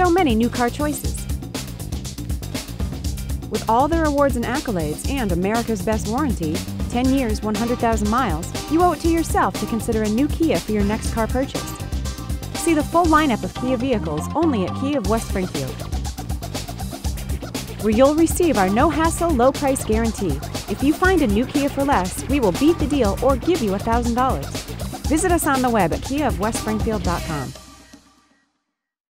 so many new car choices. With all their awards and accolades and America's best warranty, 10 years, 100,000 miles, you owe it to yourself to consider a new Kia for your next car purchase. See the full lineup of Kia vehicles only at Kia of West Springfield, where you'll receive our no hassle, low price guarantee. If you find a new Kia for less, we will beat the deal or give you $1,000. Visit us on the web at kiaofwestspringfield.com.